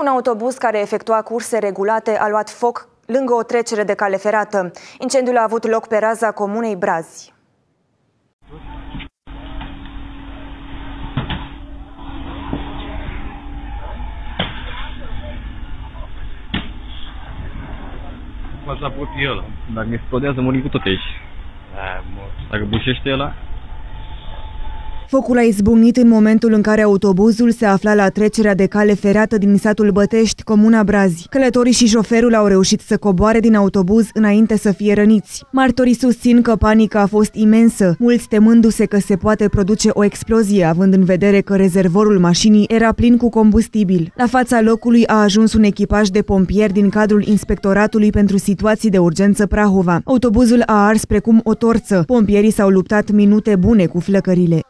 Un autobuz care efectua curse regulate a luat foc lângă o trecere de cale ferată. Incendiul a avut loc pe raza comunei Brazi. Mă s-a apropie ăla. Dacă explodează, murim cu tot aici. Da, mă. Dacă bușește ăla, Focul a izbucnit în momentul în care autobuzul se afla la trecerea de cale ferată din satul Bătești, comuna Brazi. Călătorii și șoferul au reușit să coboare din autobuz înainte să fie răniți. Martorii susțin că panica a fost imensă, mulți temându-se că se poate produce o explozie, având în vedere că rezervorul mașinii era plin cu combustibil. La fața locului a ajuns un echipaj de pompieri din cadrul Inspectoratului pentru Situații de Urgență Prahova. Autobuzul a ars precum o torță. Pompierii s-au luptat minute bune cu flăcările.